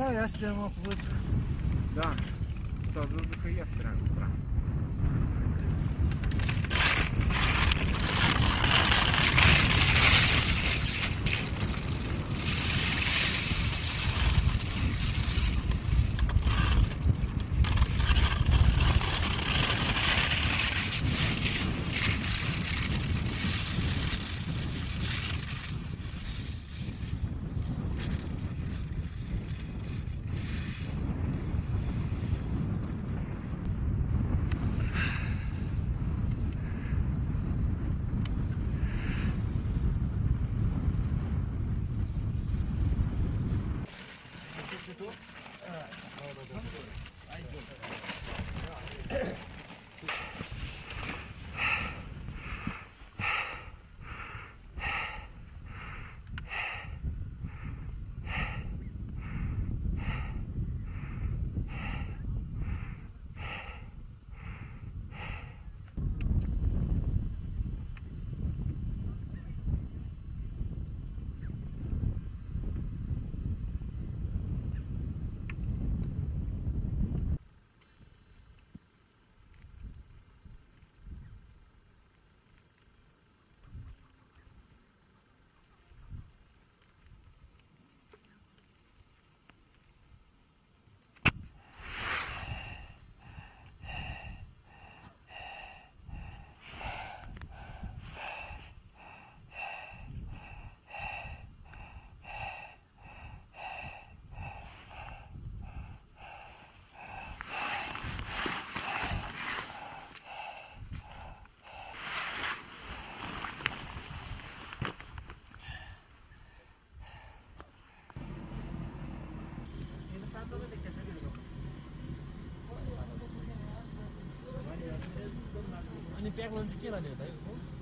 Да, я снимал плыть. Да. Та, дуже є прямо, правильно. Evet. अनि pack lunch के लाने हो? त